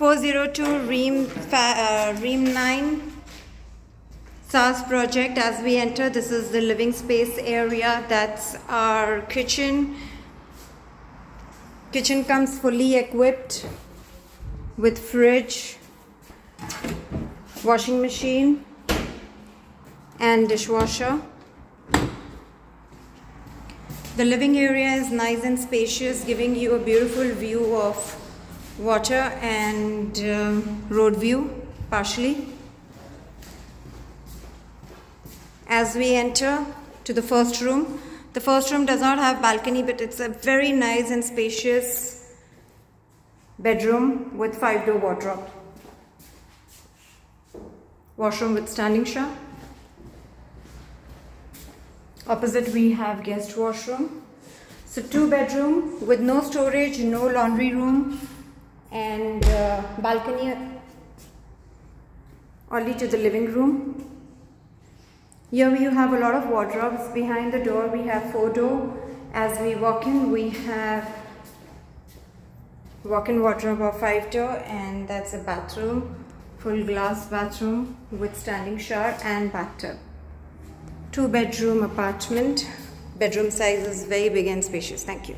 402 Reem, uh, Reem 9 SAAS project. As we enter, this is the living space area. That's our kitchen. Kitchen comes fully equipped with fridge, washing machine and dishwasher. The living area is nice and spacious, giving you a beautiful view of water and um, road view partially. As we enter to the first room, the first room does not have balcony but it's a very nice and spacious bedroom with five door wardrobe. Washroom with standing shower. Opposite we have guest washroom. So two bedroom with no storage, no laundry room, uh, balcony only to the living room. Here you have a lot of wardrobes. Behind the door we have four door. As we walk in we have walk-in wardrobe of five door and that's a bathroom, full glass bathroom with standing shower and bathtub. Two bedroom apartment. Bedroom size is very big and spacious. Thank you.